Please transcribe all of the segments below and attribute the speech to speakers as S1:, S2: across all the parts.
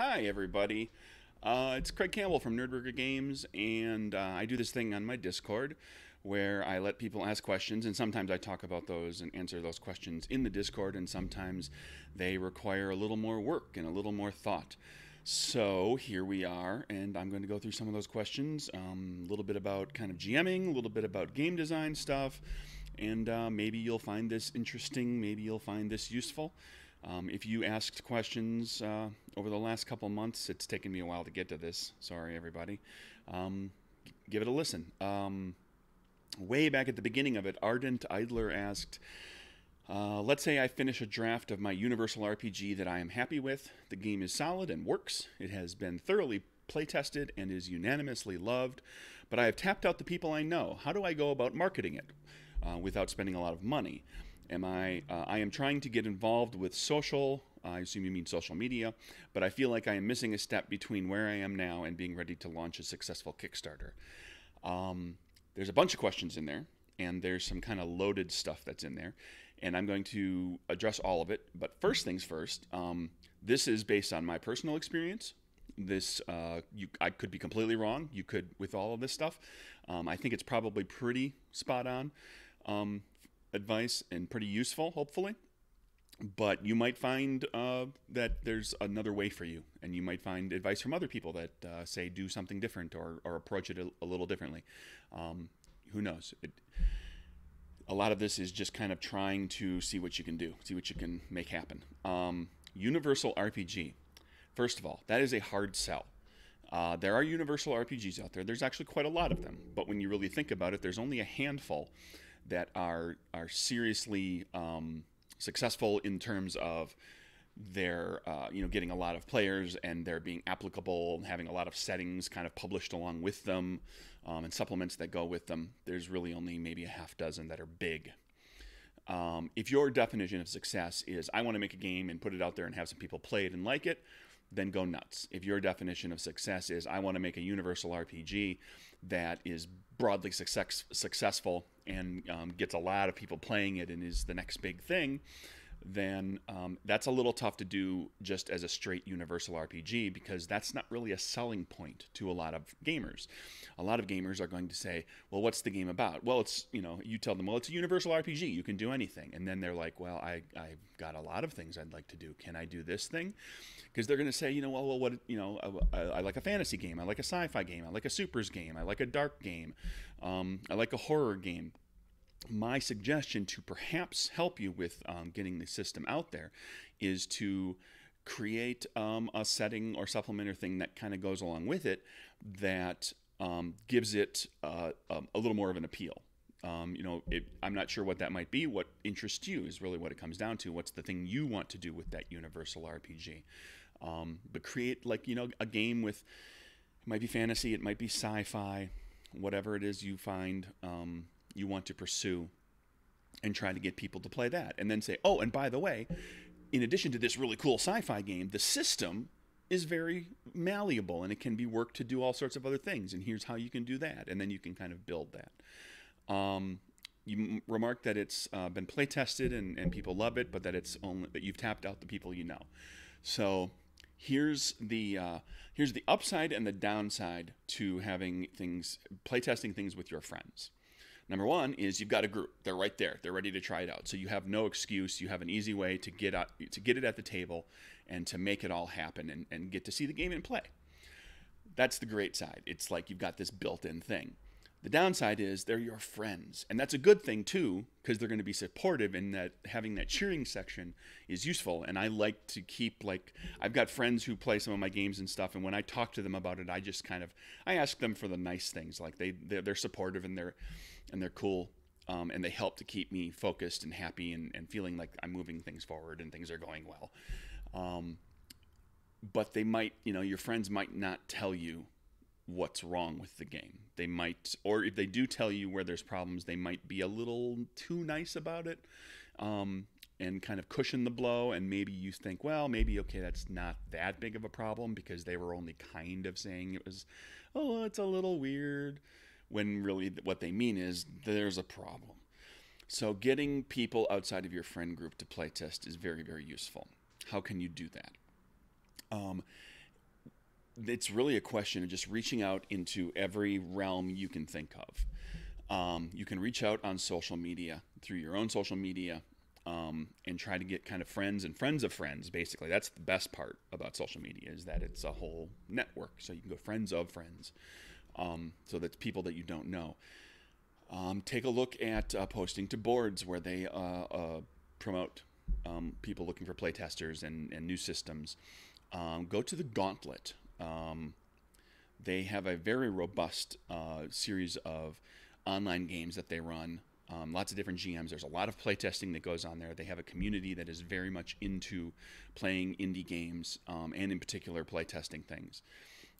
S1: Hi, everybody. Uh, it's Craig Campbell from Nerdburger Games, and uh, I do this thing on my Discord where I let people ask questions, and sometimes I talk about those and answer those questions in the Discord, and sometimes they require a little more work and a little more thought. So here we are, and I'm going to go through some of those questions. Um, a little bit about kind of GMing, a little bit about game design stuff, and uh, maybe you'll find this interesting, maybe you'll find this useful. Um, if you asked questions uh, over the last couple months, it's taken me a while to get to this. Sorry, everybody. Um, give it a listen. Um, way back at the beginning of it, Ardent Idler asked, uh, let's say I finish a draft of my Universal RPG that I am happy with. The game is solid and works. It has been thoroughly playtested and is unanimously loved, but I have tapped out the people I know. How do I go about marketing it uh, without spending a lot of money? Am I? Uh, I am trying to get involved with social. I assume you mean social media, but I feel like I am missing a step between where I am now and being ready to launch a successful Kickstarter. Um, there's a bunch of questions in there, and there's some kind of loaded stuff that's in there, and I'm going to address all of it. But first things first, um, this is based on my personal experience. This uh, you, I could be completely wrong. You could with all of this stuff. Um, I think it's probably pretty spot on. Um, advice and pretty useful, hopefully. But you might find uh, that there's another way for you, and you might find advice from other people that uh, say do something different or, or approach it a, a little differently. Um, who knows? It, a lot of this is just kind of trying to see what you can do, see what you can make happen. Um, Universal RPG. First of all, that is a hard sell. Uh, there are Universal RPGs out there. There's actually quite a lot of them, but when you really think about it, there's only a handful that are are seriously um, successful in terms of their uh, you know getting a lot of players and they're being applicable and having a lot of settings kind of published along with them um, and supplements that go with them. There's really only maybe a half dozen that are big. Um, if your definition of success is I want to make a game and put it out there and have some people play it and like it, then go nuts. If your definition of success is I want to make a universal RPG that is broadly success, successful and um, gets a lot of people playing it and is the next big thing, then um, that's a little tough to do just as a straight universal RPG because that's not really a selling point to a lot of gamers. A lot of gamers are going to say, "Well, what's the game about?" Well, it's you know, you tell them, "Well, it's a universal RPG. You can do anything," and then they're like, "Well, I I've got a lot of things I'd like to do. Can I do this thing?" Because they're going to say, you know, well, well, what you know, I, I, I, like a fantasy game, I like a sci-fi game, I like a supers game, I like a dark game, um, I like a horror game my suggestion to perhaps help you with um, getting the system out there is to create um, a setting or supplement or thing that kind of goes along with it that um, gives it uh, um, a little more of an appeal. Um, you know, it, I'm not sure what that might be. What interests you is really what it comes down to. What's the thing you want to do with that universal RPG? Um, but create like you know a game with it might be fantasy, it might be sci-fi, whatever it is you find you want to pursue and try to get people to play that. And then say, oh, and by the way, in addition to this really cool sci fi game, the system is very malleable and it can be worked to do all sorts of other things. And here's how you can do that. And then you can kind of build that. Um, you remarked that it's uh, been play tested and, and people love it, but that it's only that you've tapped out the people you know. So here's the uh, here's the upside and the downside to having things playtesting things with your friends. Number one is you've got a group. They're right there. They're ready to try it out. So you have no excuse. You have an easy way to get out, to get it at the table and to make it all happen and, and get to see the game in play. That's the great side. It's like you've got this built-in thing. The downside is they're your friends, and that's a good thing too, because they're going to be supportive. And that having that cheering section is useful. And I like to keep like I've got friends who play some of my games and stuff, and when I talk to them about it, I just kind of I ask them for the nice things, like they they're, they're supportive and they're and they're cool, um, and they help to keep me focused and happy and, and feeling like I'm moving things forward and things are going well. Um, but they might, you know, your friends might not tell you what's wrong with the game. They might, or if they do tell you where there's problems, they might be a little too nice about it um, and kind of cushion the blow. And maybe you think, well, maybe, okay, that's not that big of a problem because they were only kind of saying it was, oh, it's a little weird. When really what they mean is there's a problem. So getting people outside of your friend group to play test is very, very useful. How can you do that? Um, it's really a question of just reaching out into every realm you can think of. Um, you can reach out on social media through your own social media um, and try to get kind of friends and friends of friends. Basically, that's the best part about social media is that it's a whole network. So you can go friends of friends. Um, so that's people that you don't know. Um, take a look at uh, posting to boards where they uh, uh, promote um, people looking for playtesters and, and new systems. Um, go to the Gauntlet. Um, they have a very robust uh, series of online games that they run. Um, lots of different GMs. There's a lot of playtesting that goes on there. They have a community that is very much into playing indie games um, and, in particular, playtesting things.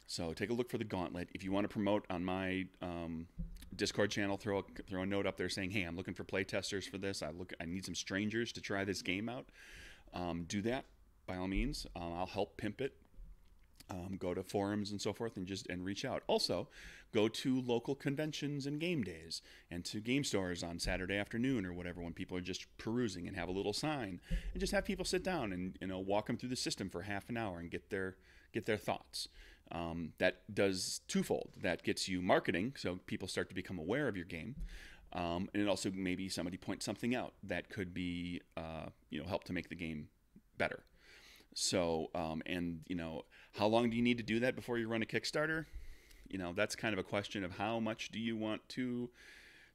S1: So take a look for the Gauntlet. If you want to promote on my um, Discord channel, throw a, throw a note up there saying, "Hey, I'm looking for playtesters for this. I look, I need some strangers to try this game out." Um, do that by all means. Um, I'll help pimp it. Um, go to forums and so forth, and just and reach out. Also, go to local conventions and game days, and to game stores on Saturday afternoon or whatever when people are just perusing and have a little sign, and just have people sit down and you know walk them through the system for half an hour and get their get their thoughts. Um, that does twofold. That gets you marketing, so people start to become aware of your game, um, and it also maybe somebody points something out that could be uh, you know help to make the game better. So um, and you know how long do you need to do that before you run a Kickstarter? You know that's kind of a question of how much do you want to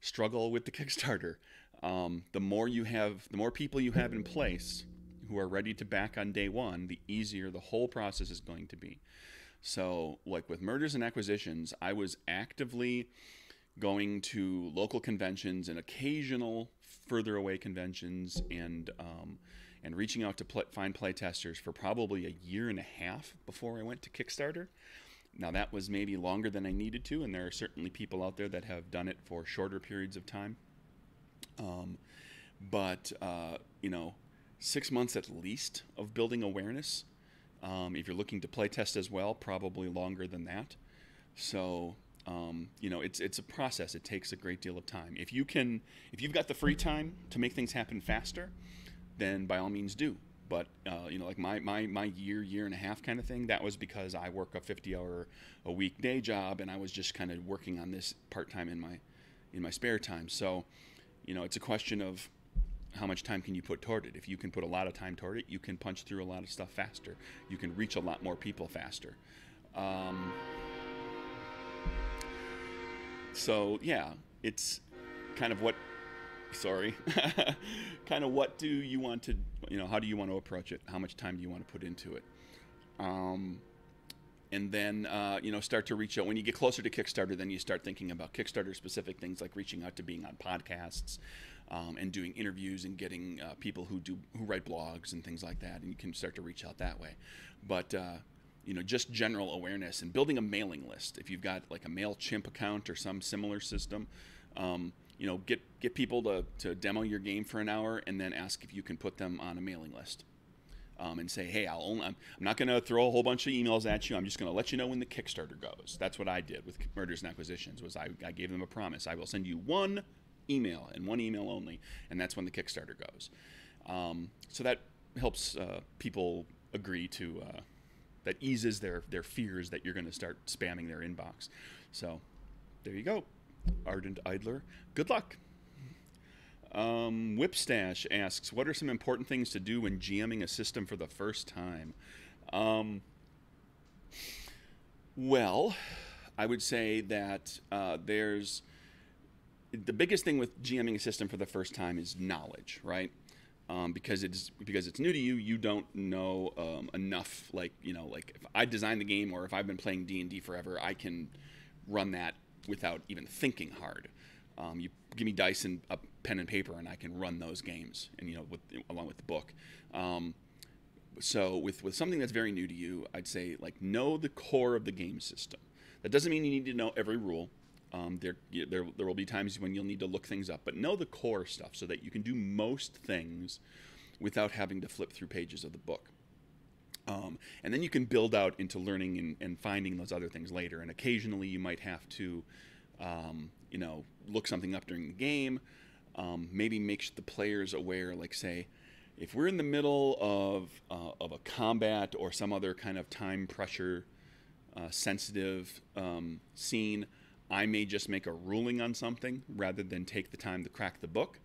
S1: struggle with the Kickstarter. Um, the more you have, the more people you have in place who are ready to back on day one, the easier the whole process is going to be. So, like with mergers and acquisitions, I was actively going to local conventions and occasional further away conventions and um, and reaching out to pl- find playtesters for probably a year and a half before I went to Kickstarter. Now that was maybe longer than I needed to, and there are certainly people out there that have done it for shorter periods of time. Um, but uh, you know, six months at least of building awareness um, if you're looking to play test as well, probably longer than that. So um, you know, it's it's a process. It takes a great deal of time. If you can, if you've got the free time to make things happen faster, then by all means do. But uh, you know, like my, my my year year and a half kind of thing, that was because I work a 50 hour a week day job, and I was just kind of working on this part time in my in my spare time. So, you know, it's a question of how much time can you put toward it? If you can put a lot of time toward it, you can punch through a lot of stuff faster. You can reach a lot more people faster. Um, so yeah, it's kind of what. Sorry, kind of what do you want to, you know, how do you want to approach it? How much time do you want to put into it? Um, and then uh, you know start to reach out when you get closer to kickstarter then you start thinking about kickstarter specific things like reaching out to being on podcasts um, and doing interviews and getting uh, people who do who write blogs and things like that, and you can start to reach out that way. But uh, you know, just general awareness and building a mailing list. If you've got like a Mailchimp account or some similar system, um, you know, get get people to to demo your game for an hour and then ask if you can put them on a mailing list. Um, and say, hey, I'll only, I'm, I'm not going to throw a whole bunch of emails at you. I'm just going to let you know when the Kickstarter goes. That's what I did with Mergers and Acquisitions. Was I, I gave them a promise. I will send you one email and one email only, and that's when the Kickstarter goes. Um, so that helps uh, people agree to uh, that eases their their fears that you're going to start spamming their inbox. So there you go, ardent idler. Good luck. Um, Whipstash asks, "What are some important things to do when GMing a system for the first time?" Um, well, I would say that uh, there's the biggest thing with GMing a system for the first time is knowledge, right? Um, because it's because it's new to you, you don't know um, enough. Like you know, like if I design the game or if I've been playing D and D forever, I can run that without even thinking hard. Um, you give me dice and a pen and paper, and I can run those games, and you know, with, along with the book. Um, so with with something that's very new to you, I'd say like know the core of the game system. That doesn't mean you need to know every rule. Um, there, there, there will be times when you'll need to look things up, but know the core stuff so that you can do most things without having to flip through pages of the book. Um, and then you can build out into learning and, and, finding those other things later. And occasionally you might have to, um, you know, look something up during the game. Um, maybe make the players aware, like say, if we're in the middle of, uh, of a combat or some other kind of time pressure uh, sensitive um, scene, I may just make a ruling on something rather than take the time to crack the book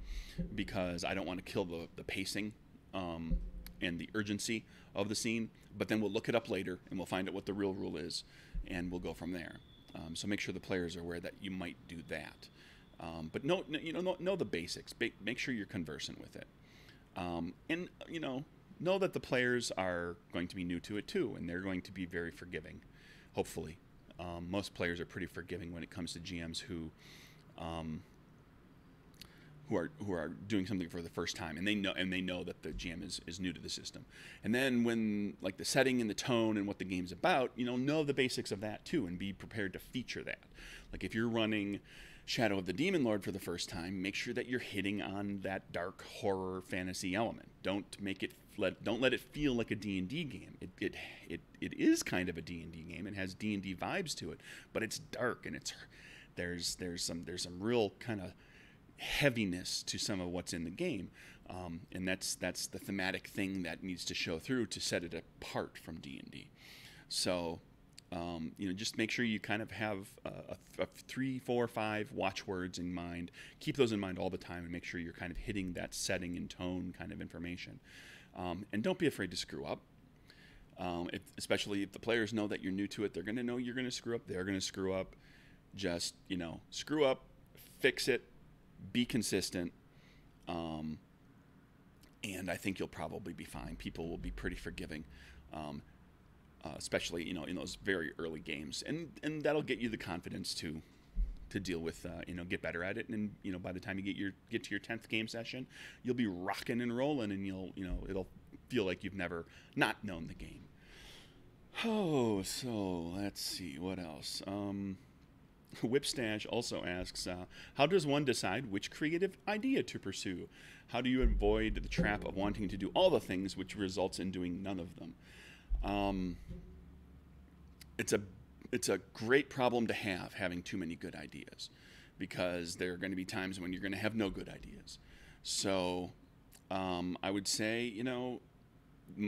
S1: because I don't want to kill the, the pacing um, and the urgency of the scene. But then we'll look it up later and we'll find out what the real rule is and we'll go from there. Um, so make sure the players are aware that you might do that. Um, but know, you know, know, know the basics. Ba- make sure you're conversant with it. Um, and, you know, know that the players are going to be new to it too, and they're going to be very forgiving, hopefully. Um, most players are pretty forgiving when it comes to GMs who, um, who are who are doing something for the first time, and they know and they know that the GM is, is new to the system. And then when like the setting and the tone and what the game's about, you know, know the basics of that too, and be prepared to feature that. Like if you're running Shadow of the Demon Lord for the first time, make sure that you're hitting on that dark horror fantasy element. Don't make it let don't let it feel like a D&D game. It it it, it is kind of a D&D game. It has D&D vibes to it, but it's dark and it's there's there's some there's some real kind of heaviness to some of what's in the game. Um, and that's that's the thematic thing that needs to show through to set it apart from D&D. So um, you know, just make sure you kind of have a, a, three, four, five watchwords in mind. Keep those in mind all the time, and make sure you're kind of hitting that setting and tone kind of information. Um, and don't be afraid to screw up. Um, if, especially if the players know that you're new to it, they're going to know you're going to screw up. They're going to screw up. Just you know, screw up, fix it, be consistent, um, and I think you'll probably be fine. People will be pretty forgiving. Um, uh, especially you know in those very early games, and and that'll get you the confidence to to deal with uh, you know get better at it, and you know by the time you get your get to your tenth game session, you'll be rocking and rolling, and you'll you know it'll feel like you've never not known the game. Oh, so let's see what else. Um, Whipstash also asks, uh, how does one decide which creative idea to pursue? How do you avoid the trap of wanting to do all the things which results in doing none of them? Um, it's a it's a great problem to have having too many good ideas because there are going to be times when you're going to have no good ideas. So um, I would say, you know,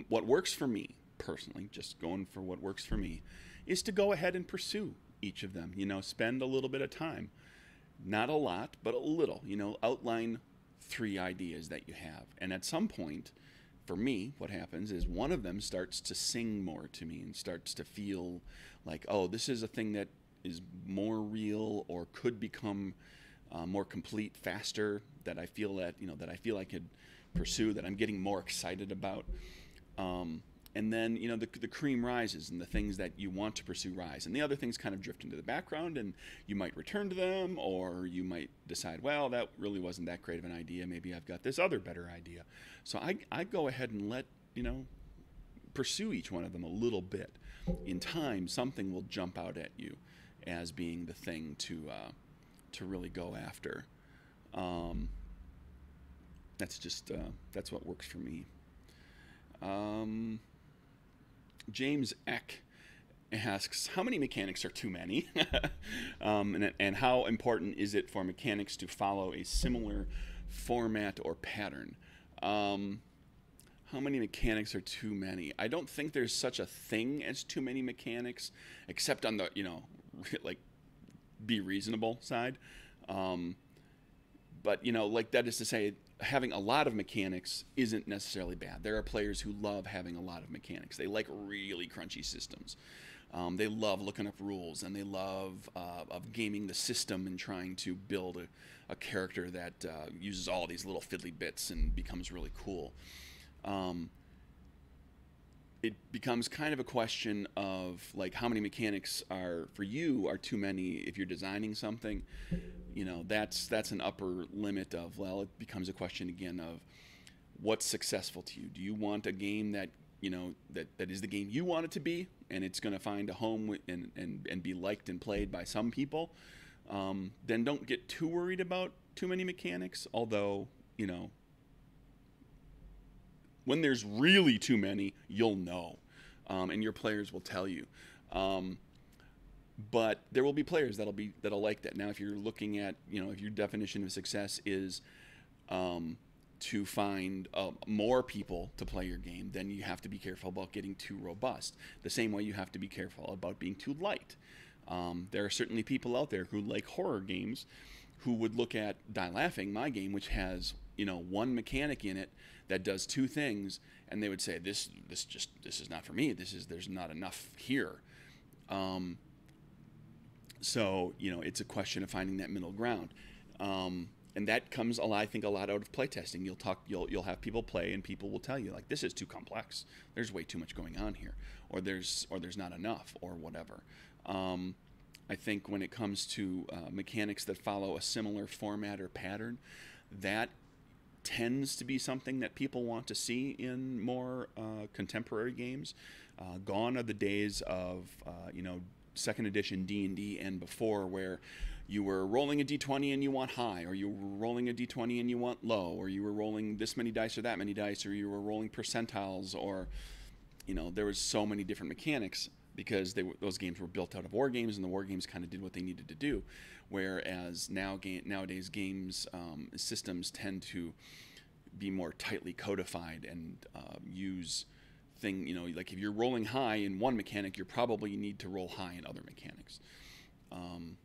S1: what works for me personally, just going for what works for me, is to go ahead and pursue each of them. You know, spend a little bit of time, not a lot, but a little. You know, outline three ideas that you have, and at some point, for me, what happens is one of them starts to sing more to me and starts to feel like, oh, this is a thing that is more real or could become uh, more complete faster. That I feel that you know that I feel I could pursue. That I'm getting more excited about. Um, and then you know the, the cream rises and the things that you want to pursue rise. And the other things kind of drift into the background and you might return to them or you might decide well that really wasn't that great of an idea. Maybe i've got this other better idea. So i, I go ahead and let you know pursue each one of them a little bit. In time something will jump out at you as being the thing to uh, to really go after. Um, that's just uh, that's what works for me. Um, James Eck asks, How many mechanics are too many? um, and, and how important is it for mechanics to follow a similar format or pattern? Um, how many mechanics are too many? I don't think there's such a thing as too many mechanics, except on the, you know, like be reasonable side. Um, but, you know, like that is to say, having a lot of mechanics isn't necessarily bad. There are players who love having a lot of mechanics. They like really crunchy systems. Um, they love looking up rules and they love uh, of gaming the system and trying to build a, a character that uh, uses all these little fiddly bits and becomes really cool. Um, it becomes kind of a question of like how many mechanics are for you are too many if you're designing something. You know that's that's an upper limit of well it becomes a question again of what's successful to you. Do you want a game that you know that, that is the game you want it to be and it's going to find a home and, and, and be liked and played by some people? Um, then don't get too worried about too many mechanics although you know when there's really too many, you'll know, um, and your players will tell you. Um, but there will be players that'll be that'll like that. Now, if you're looking at you know if your definition of success is um, to find uh, more people to play your game, then you have to be careful about getting too robust. The same way you have to be careful about being too light. Um, there are certainly people out there who like horror games who would look at Die Laughing, my game, which has you know one mechanic in it that does two things, and they would say this this just this is not for me. This is there's not enough here. Um, so you know it's a question of finding that middle ground. Um, and that comes a lot, I think a lot out of playtesting. You'll talk, you'll you'll have people play, and people will tell you like this is too complex. There's way too much going on here, or there's or there's not enough, or whatever. Um, I think when it comes to uh, mechanics that follow a similar format or pattern, that tends to be something that people want to see in more uh, contemporary games. Uh, gone are the days of uh, you know second edition D and D and before where you were rolling a d20 and you want high, or you were rolling a d20 and you want low, or you were rolling this many dice or that many dice, or you were rolling percentiles, or you know there was so many different mechanics because they, those games were built out of war games, and the war games kind of did what they needed to do. Whereas now nowadays games um, systems tend to be more tightly codified and uh, use thing you know like if you're rolling high in one mechanic, you probably need to roll high in other mechanics. Um,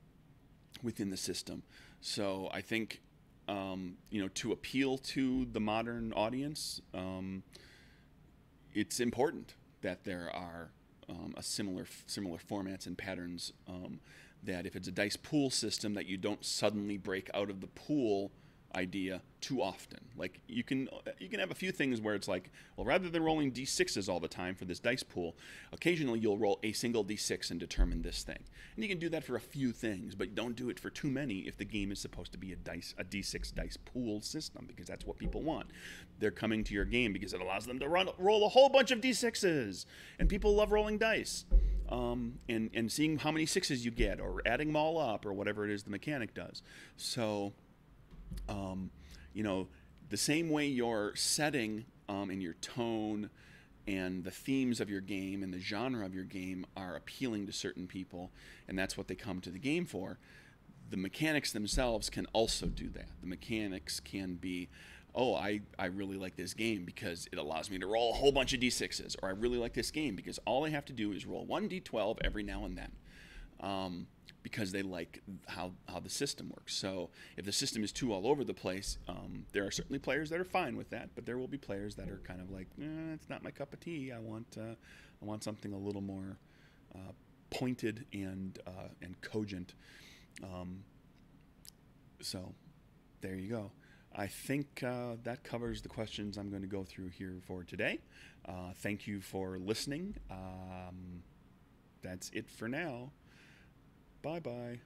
S1: within the system. So I think um, you know to appeal to the modern audience, um, it's important that there are um, a similar similar formats and patterns. That if it's a dice pool system, that you don't suddenly break out of the pool idea too often. Like you can you can have a few things where it's like, well, rather than rolling d6s all the time for this dice pool, occasionally you'll roll a single d6 and determine this thing. And you can do that for a few things, but don't do it for too many if the game is supposed to be a dice a d6 dice pool system because that's what people want. They're coming to your game because it allows them to run roll a whole bunch of d6s, and people love rolling dice. Um, and and seeing how many sixes you get, or adding them all up, or whatever it is the mechanic does. So um, you know, the same way your setting um, and your tone and the themes of your game and the genre of your game are appealing to certain people, and that's what they come to the game for. The mechanics themselves can also do that. The mechanics can be, oh, I, I really like this game because it allows me to roll a whole bunch of d6s, or I really like this game because all I have to do is roll one d12 every now and then. Um, because they like how, how the system works. So if the system is too all over the place, um, there are certainly players that are fine with that, but there will be players that are kind of like, eh, it's not my cup of tea. I want uh, I want something a little more uh, pointed and uh, and cogent. Um, so there you go. I think uh, that covers the questions I'm going to go through here for today. Uh, thank you for listening. Um, that's it for now. Bye bye.